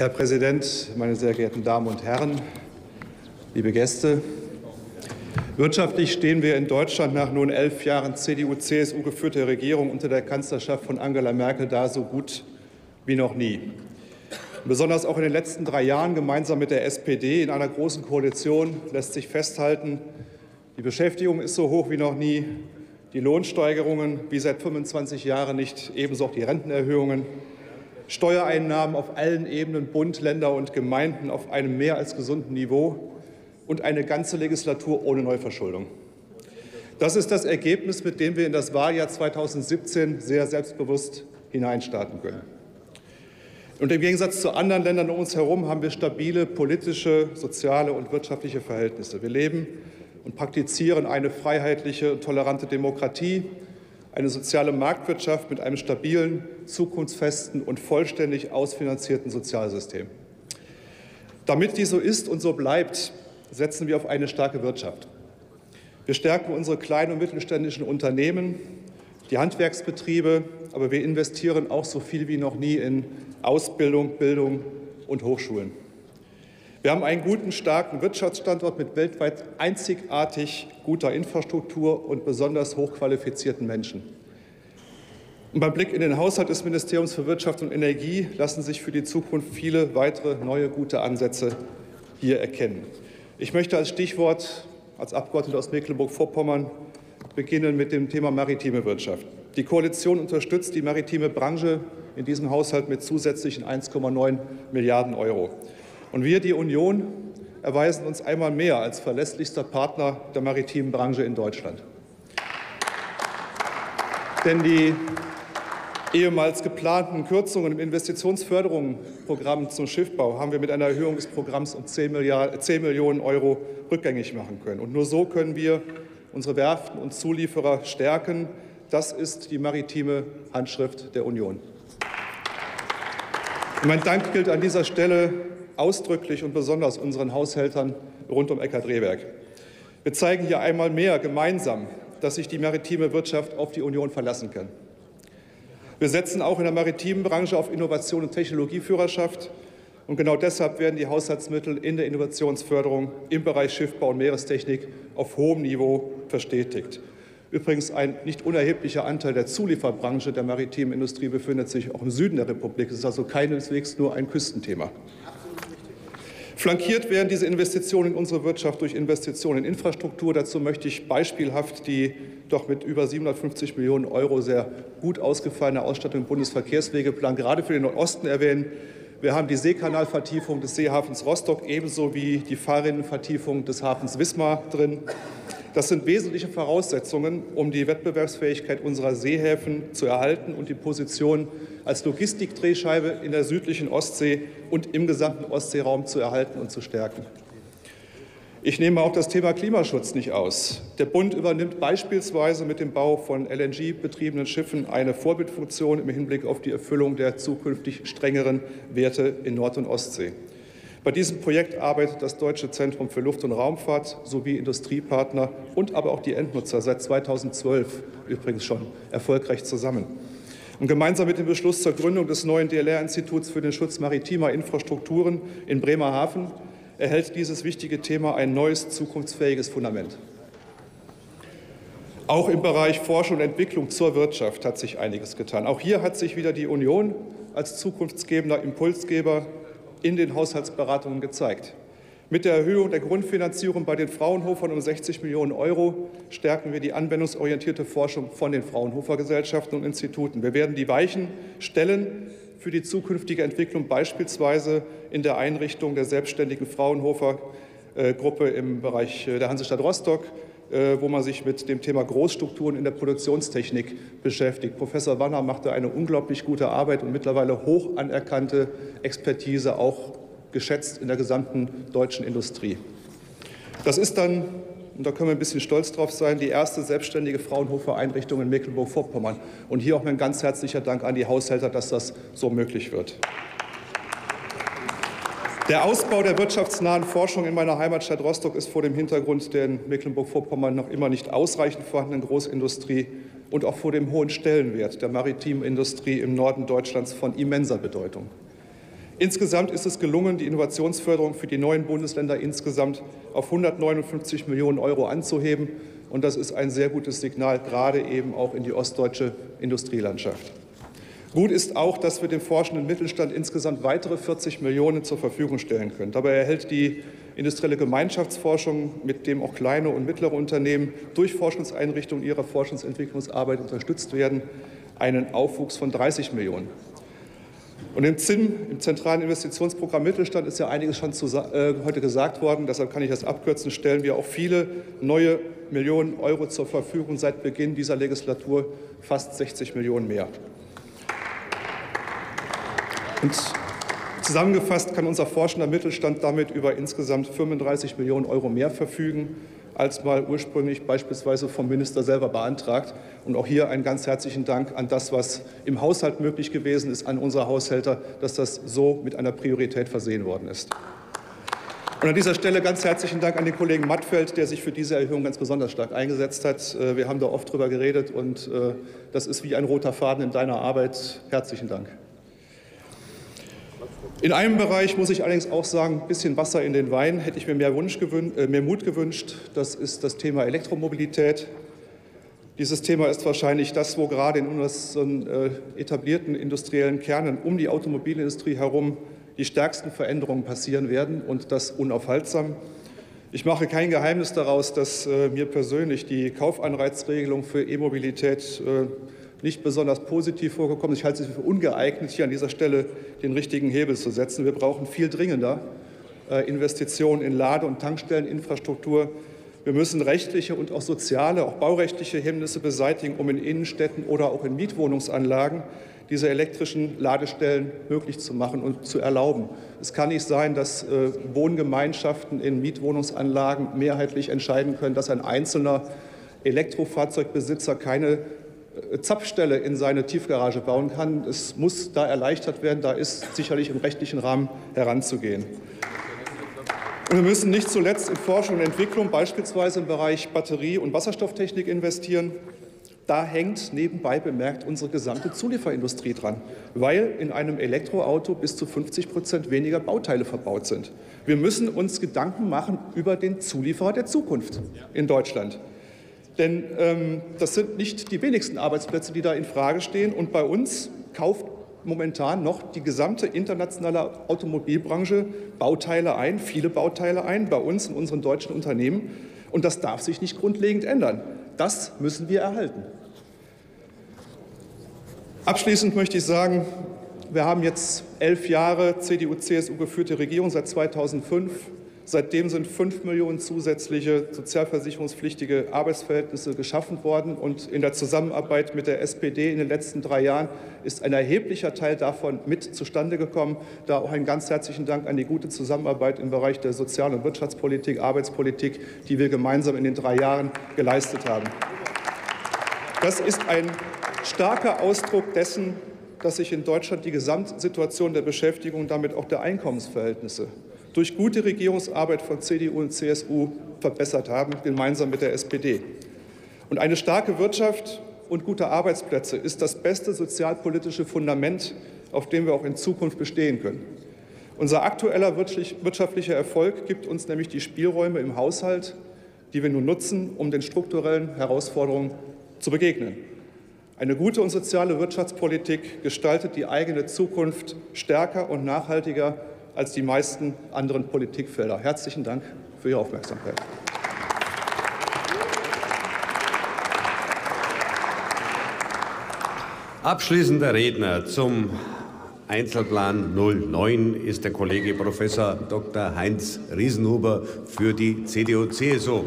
Herr Präsident, meine sehr geehrten Damen und Herren, liebe Gäste! Wirtschaftlich stehen wir in Deutschland nach nun elf Jahren CDU-CSU geführter Regierung unter der Kanzlerschaft von Angela Merkel da so gut wie noch nie. Besonders auch in den letzten drei Jahren gemeinsam mit der SPD in einer großen Koalition lässt sich festhalten, die Beschäftigung ist so hoch wie noch nie, die Lohnsteigerungen wie seit 25 Jahren nicht, ebenso auch die Rentenerhöhungen, Steuereinnahmen auf allen Ebenen, Bund, Länder und Gemeinden auf einem mehr als gesunden Niveau und eine ganze Legislatur ohne Neuverschuldung. Das ist das Ergebnis, mit dem wir in das Wahljahr 2017 sehr selbstbewusst hineinstarten können. Und im Gegensatz zu anderen Ländern um uns herum haben wir stabile politische, soziale und wirtschaftliche Verhältnisse. Wir leben und praktizieren eine freiheitliche und tolerante Demokratie, eine soziale Marktwirtschaft mit einem stabilen, zukunftsfesten und vollständig ausfinanzierten Sozialsystem. Damit dies so ist und so bleibt, setzen wir auf eine starke Wirtschaft. Wir stärken unsere kleinen und mittelständischen Unternehmen, die Handwerksbetriebe, aber wir investieren auch so viel wie noch nie in Ausbildung, Bildung und Hochschulen. Wir haben einen guten, starken Wirtschaftsstandort mit weltweit einzigartig guter Infrastruktur und besonders hochqualifizierten Menschen. Und beim Blick in den Haushalt des Ministeriums für Wirtschaft und Energie lassen sich für die Zukunft viele weitere neue gute Ansätze hier erkennen. Ich möchte als Stichwort als Abgeordneter aus Mecklenburg-Vorpommern beginnen mit dem Thema maritime Wirtschaft. Die Koalition unterstützt die maritime Branche in diesem Haushalt mit zusätzlichen 1,9 Milliarden Euro. Und wir, die Union, erweisen uns einmal mehr als verlässlichster Partner der maritimen Branche in Deutschland. Denn die ehemals geplanten Kürzungen im Investitionsförderungsprogramm zum Schiffbau haben wir mit einer Erhöhung des Programms um 10, Milliarden, 10 Millionen Euro rückgängig machen können. Und nur so können wir unsere Werften und Zulieferer stärken. Das ist die maritime Handschrift der Union. Und mein Dank gilt an dieser Stelle ausdrücklich und besonders unseren Haushältern rund um Eckart Rehberg. Wir zeigen hier einmal mehr gemeinsam, dass sich die maritime Wirtschaft auf die Union verlassen kann. Wir setzen auch in der maritimen Branche auf Innovation und Technologieführerschaft. Und genau deshalb werden die Haushaltsmittel in der Innovationsförderung im Bereich Schiffbau und Meerestechnik auf hohem Niveau verstetigt. Übrigens ein nicht unerheblicher Anteil der Zulieferbranche der maritimen Industrie befindet sich auch im Süden der Republik. Es ist also keineswegs nur ein Küstenthema. Flankiert werden diese Investitionen in unsere Wirtschaft durch Investitionen in Infrastruktur. Dazu möchte ich beispielhaft die doch mit über 750 Millionen Euro sehr gut ausgefallene Ausstattung im Bundesverkehrswegeplan gerade für den Nordosten erwähnen. Wir haben die Seekanalvertiefung des Seehafens Rostock ebenso wie die Fahrrinnenvertiefung des Hafens Wismar drin. Das sind wesentliche Voraussetzungen, um die Wettbewerbsfähigkeit unserer Seehäfen zu erhalten und die Position als Logistikdrehscheibe in der südlichen Ostsee und im gesamten Ostseeraum zu erhalten und zu stärken. Ich nehme auch das Thema Klimaschutz nicht aus. Der Bund übernimmt beispielsweise mit dem Bau von LNG-betriebenen Schiffen eine Vorbildfunktion im Hinblick auf die Erfüllung der zukünftig strengeren Werte in Nord- und Ostsee. Bei diesem Projekt arbeitet das Deutsche Zentrum für Luft- und Raumfahrt sowie Industriepartner und aber auch die Endnutzer seit 2012 übrigens schon erfolgreich zusammen. Und gemeinsam mit dem Beschluss zur Gründung des neuen DLR-Instituts für den Schutz maritimer Infrastrukturen in Bremerhaven erhält dieses wichtige Thema ein neues, zukunftsfähiges Fundament. Auch im Bereich Forschung und Entwicklung zur Wirtschaft hat sich einiges getan. Auch hier hat sich wieder die Union als zukunftsgebender Impulsgeber in den Haushaltsberatungen gezeigt. Mit der Erhöhung der Grundfinanzierung bei den Fraunhofern um 60 Millionen Euro stärken wir die anwendungsorientierte Forschung von den Fraunhofer Gesellschaften und Instituten. Wir werden die Weichen stellen für die zukünftige Entwicklung, beispielsweise in der Einrichtung der selbstständigen Fraunhofer Gruppe im Bereich der Hansestadt Rostock, äh, wo man sich mit dem Thema Großstrukturen in der Produktionstechnik beschäftigt. Professor Wanner machte eine unglaublich gute Arbeit und mittlerweile hoch anerkannte Expertise, auch geschätzt in der gesamten deutschen Industrie. Das ist dann, und da können wir ein bisschen stolz drauf sein, die erste selbstständige Fraunhofer-Einrichtung in Mecklenburg-Vorpommern. Und hier auch mein ganz herzlicher Dank an die Haushälter, dass das so möglich wird. Der Ausbau der wirtschaftsnahen Forschung in meiner Heimatstadt Rostock ist vor dem Hintergrund der in Mecklenburg-Vorpommern noch immer nicht ausreichend vorhandenen Großindustrie und auch vor dem hohen Stellenwert der maritimen Industrie im Norden Deutschlands von immenser Bedeutung. Insgesamt ist es gelungen, die Innovationsförderung für die neuen Bundesländer insgesamt auf 159 Millionen Euro anzuheben. Und das ist ein sehr gutes Signal, gerade eben auch in die ostdeutsche Industrielandschaft. Gut ist auch, dass wir dem forschenden Mittelstand insgesamt weitere 40 Millionen zur Verfügung stellen können. Dabei erhält die industrielle Gemeinschaftsforschung, mit dem auch kleine und mittlere Unternehmen durch Forschungseinrichtungen ihrer Forschungsentwicklungsarbeit unterstützt werden, einen Aufwuchs von 30 Millionen. Und im ZIM, im Zentralen Investitionsprogramm Mittelstand, ist ja einiges schon zu, äh, heute gesagt worden. Deshalb kann ich das abkürzen. Stellen wir auch viele neue Millionen Euro zur Verfügung seit Beginn dieser Legislatur, fast 60 Millionen mehr. Und zusammengefasst kann unser forschender Mittelstand damit über insgesamt 35 Millionen Euro mehr verfügen, als mal ursprünglich beispielsweise vom Minister selber beantragt. Und auch hier einen ganz herzlichen Dank an das, was im Haushalt möglich gewesen ist, an unsere Haushälter, dass das so mit einer Priorität versehen worden ist. Und an dieser Stelle ganz herzlichen Dank an den Kollegen Mattfeld, der sich für diese Erhöhung ganz besonders stark eingesetzt hat. Äh, wir haben da oft drüber geredet und äh, das ist wie ein roter Faden in deiner Arbeit. Herzlichen Dank. In einem Bereich muss ich allerdings auch sagen, ein bisschen Wasser in den Wein hätte ich mir mehr, gewünscht, äh, mehr Mut gewünscht. Das ist das Thema Elektromobilität. Dieses Thema ist wahrscheinlich das, wo gerade in unseren äh, etablierten industriellen Kernen um die Automobilindustrie herum die stärksten Veränderungen passieren werden und das unaufhaltsam. Ich mache kein Geheimnis daraus, dass äh, mir persönlich die Kaufanreizregelung für E-Mobilität nicht besonders positiv vorgekommen. Ich halte es für ungeeignet, hier an dieser Stelle den richtigen Hebel zu setzen. Wir brauchen viel dringender äh, Investitionen in Lade- und Tankstelleninfrastruktur. Wir müssen rechtliche und auch soziale, auch baurechtliche Hemmnisse beseitigen, um in Innenstädten oder auch in Mietwohnungsanlagen diese elektrischen Ladestellen möglich zu machen und zu erlauben. Es kann nicht sein, dass äh, Wohngemeinschaften in Mietwohnungsanlagen mehrheitlich entscheiden können, dass ein einzelner Elektrofahrzeugbesitzer keine Zapfstelle in seine Tiefgarage bauen kann. Es muss da erleichtert werden. Da ist sicherlich im rechtlichen Rahmen heranzugehen. Und wir müssen nicht zuletzt in Forschung und Entwicklung, beispielsweise im Bereich Batterie- und Wasserstofftechnik investieren. Da hängt nebenbei bemerkt unsere gesamte Zulieferindustrie dran, weil in einem Elektroauto bis zu 50 Prozent weniger Bauteile verbaut sind. Wir müssen uns Gedanken machen über den Zulieferer der Zukunft in Deutschland. Denn ähm, das sind nicht die wenigsten Arbeitsplätze, die da in Frage stehen. Und bei uns kauft momentan noch die gesamte internationale Automobilbranche Bauteile ein, viele Bauteile ein, bei uns in unseren deutschen Unternehmen. Und das darf sich nicht grundlegend ändern. Das müssen wir erhalten. Abschließend möchte ich sagen, wir haben jetzt elf Jahre CDU-CSU geführte Regierung seit 2005. Seitdem sind fünf Millionen zusätzliche sozialversicherungspflichtige Arbeitsverhältnisse geschaffen worden. Und in der Zusammenarbeit mit der SPD in den letzten drei Jahren ist ein erheblicher Teil davon mit zustande gekommen. Da auch einen ganz herzlichen Dank an die gute Zusammenarbeit im Bereich der Sozial- und Wirtschaftspolitik, Arbeitspolitik, die wir gemeinsam in den drei Jahren geleistet haben. Das ist ein starker Ausdruck dessen, dass sich in Deutschland die Gesamtsituation der Beschäftigung und damit auch der Einkommensverhältnisse durch gute Regierungsarbeit von CDU und CSU verbessert haben, gemeinsam mit der SPD. Und eine starke Wirtschaft und gute Arbeitsplätze ist das beste sozialpolitische Fundament, auf dem wir auch in Zukunft bestehen können. Unser aktueller wirtschaftlicher Erfolg gibt uns nämlich die Spielräume im Haushalt, die wir nun nutzen, um den strukturellen Herausforderungen zu begegnen. Eine gute und soziale Wirtschaftspolitik gestaltet die eigene Zukunft stärker und nachhaltiger als die meisten anderen Politikfelder. Herzlichen Dank für Ihre Aufmerksamkeit. Abschließender Redner zum Einzelplan 09 ist der Kollege Professor Dr. Heinz Riesenhuber für die CDU-CSU.